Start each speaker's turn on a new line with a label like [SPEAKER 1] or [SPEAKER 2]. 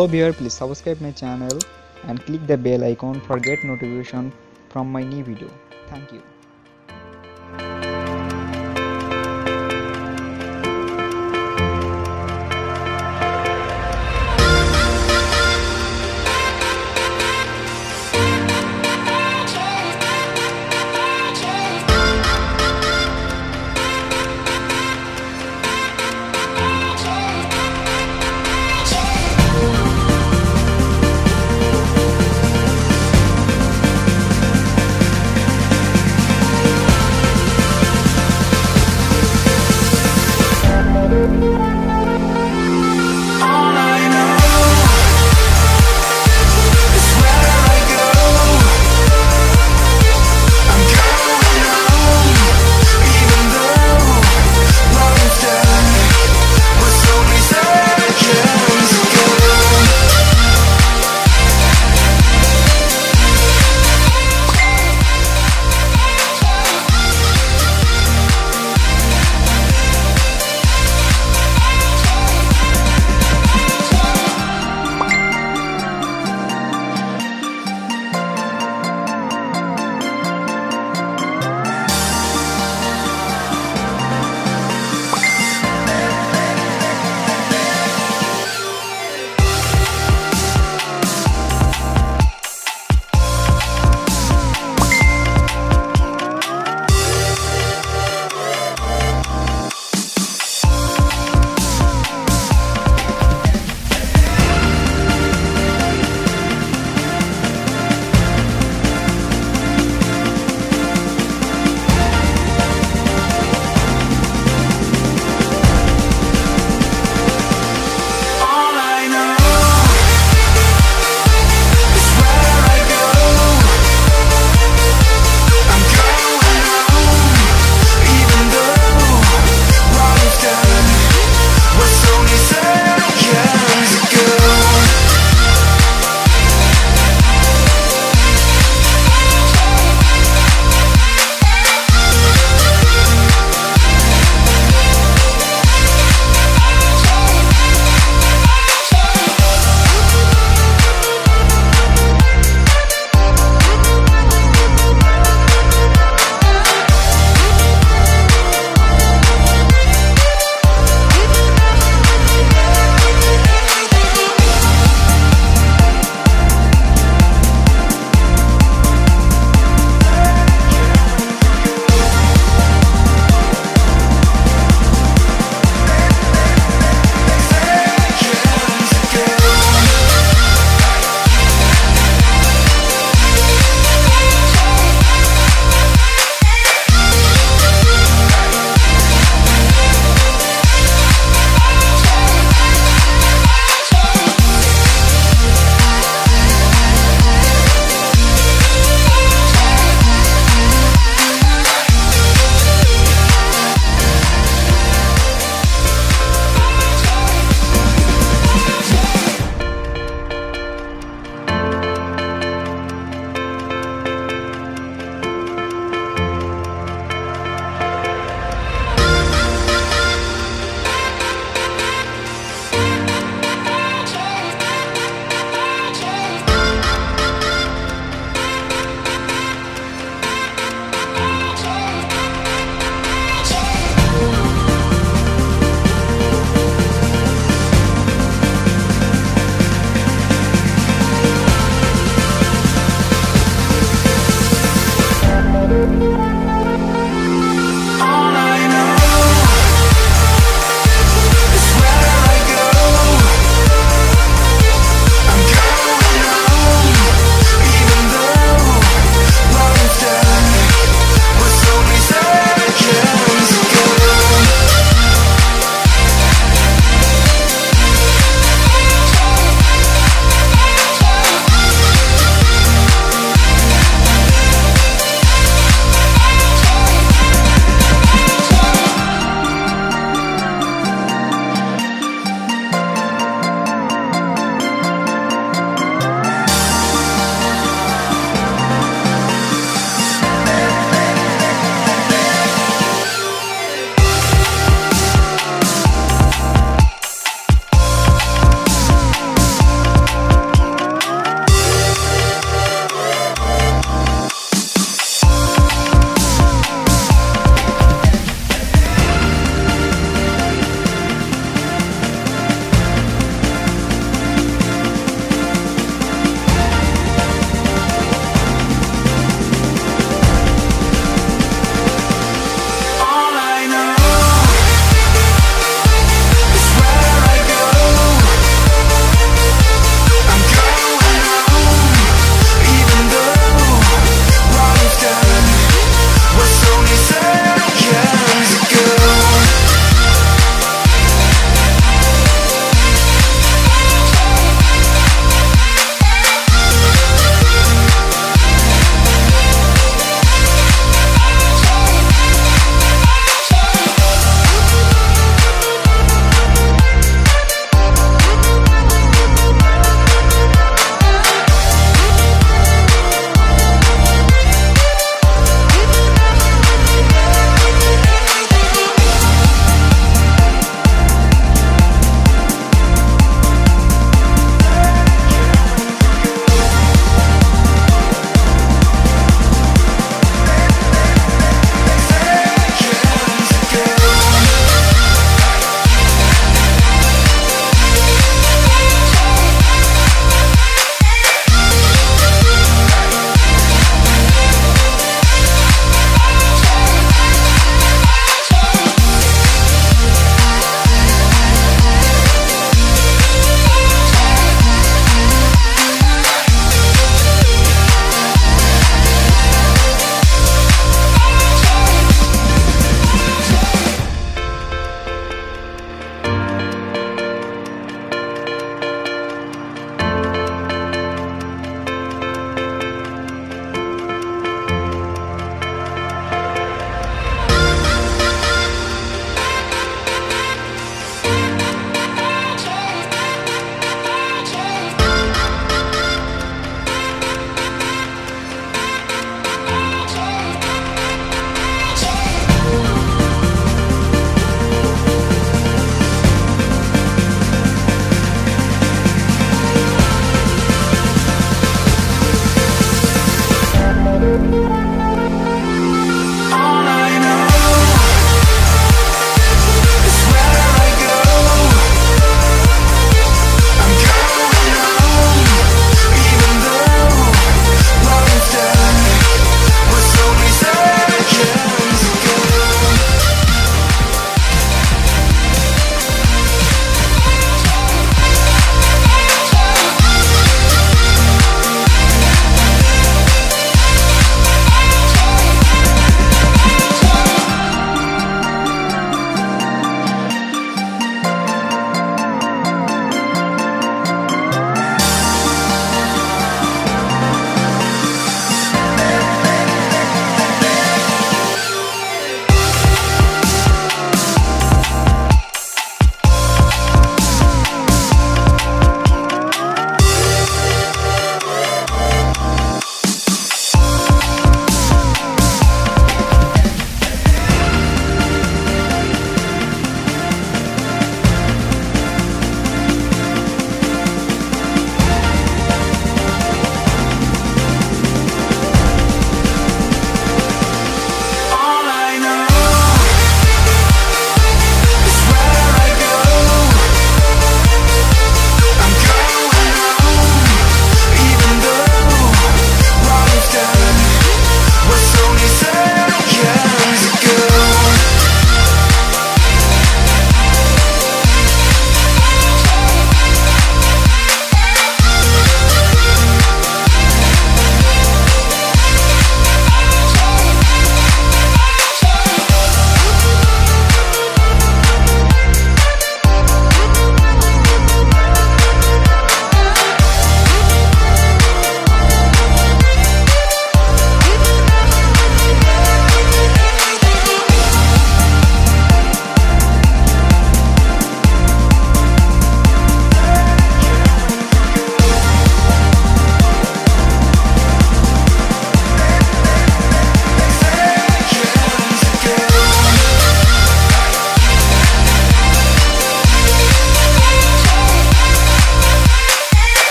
[SPEAKER 1] Hello viewer, please subscribe my channel and click the bell icon for get notification from my new video. Thank you.